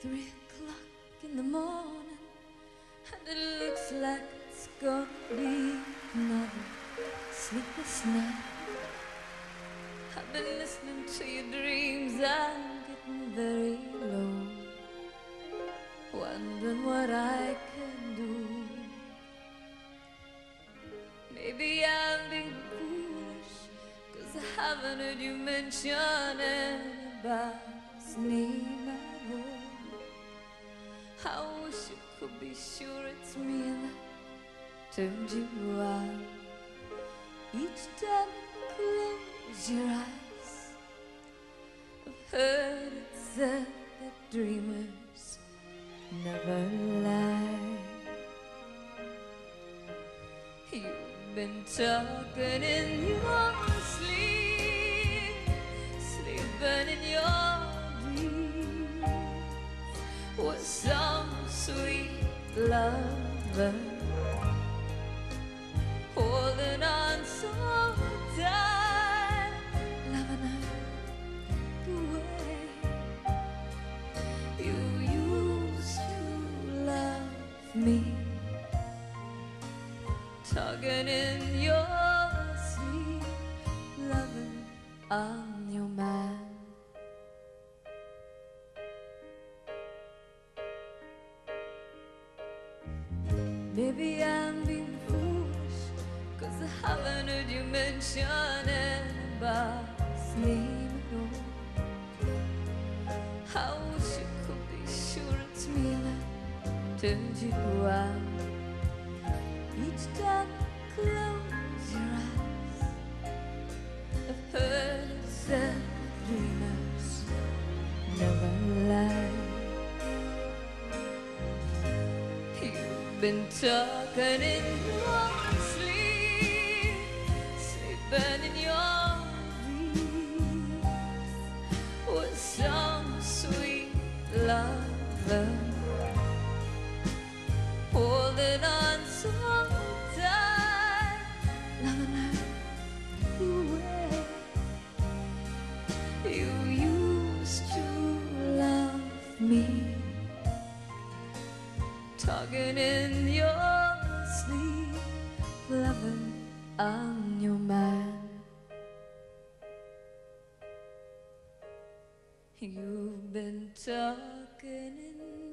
Three o'clock in the morning, and it looks like it's gonna be another sleepless night. I've been listening to your dreams, I'm getting very low, wondering what I can do. Maybe I'm being foolish, cause I haven't heard you mention anybody's name. I wish you could be sure it's me that turned you on. Each time you close your eyes, I've heard it said that dreamers never lie. You've been talking in your sleep, lover. Holding on so tight, loving her the way you used to love me, tugging in your sleep, loving on haven't heard you mention anybody's name at all I wish you could be sure it's me that turned you on Each time you close your eyes I've heard it said dreamers never lie You've been talking in your lover, holding on so tight, loving her the way you used to love me. Tugging in your sleep, loving on your mind. You've been talking in.